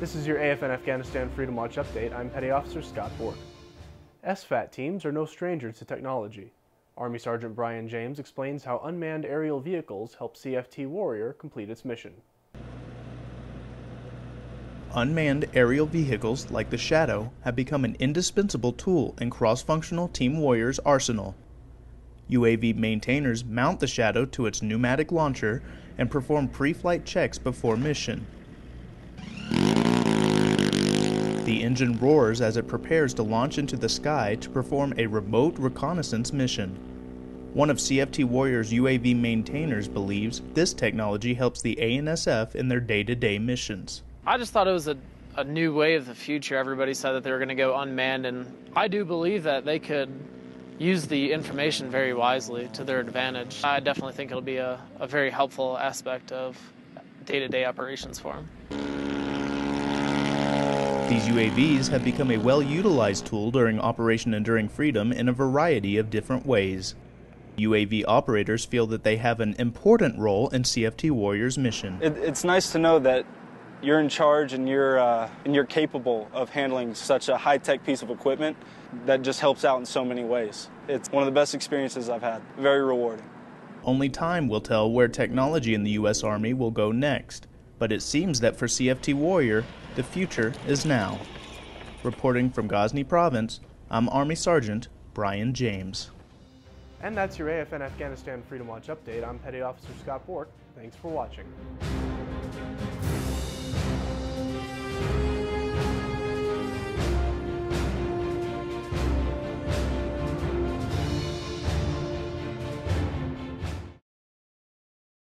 This is your AFN Afghanistan Freedom Watch update. I'm Petty Officer Scott Bourque. SFAT teams are no strangers to technology. Army Sergeant Bryan James explains how unmanned aerial vehicles help CFT Warrior complete its mission. Unmanned aerial vehicles like the Shadow have become an indispensable tool in cross-functional Team Warrior's arsenal. UAV maintainers mount the Shadow to its pneumatic launcher and perform pre-flight checks before mission. The engine roars as it prepares to launch into the sky to perform a remote reconnaissance mission. One of CFT Warrior's UAV maintainers believes this technology helps the ANSF in their day-to-day missions. I just thought it was a, a new way of the future. Everybody said that they were going to go unmanned, and I do believe that they could use the information very wisely to their advantage. I definitely think it'll be a, a very helpful aspect of day-to-day operations for them. These UAVs have become a well-utilized tool during Operation Enduring Freedom in a variety of different ways. UAV operators feel that they have an important role in CFT Warrior's mission. It, it's nice to know that you're in charge and you're uh, and you're capable of handling such a high-tech piece of equipment that just helps out in so many ways. It's one of the best experiences I've had. Very rewarding. Only time will tell where technology in the U.S. Army will go next, but it seems that for CFT Warrior, the future is now. Reporting from Ghazni Province, I'm Army Sergeant Bryan James. And that's your AFN Afghanistan Freedom Watch update. I'm Petty Officer Scott Bourque. Thanks for watching.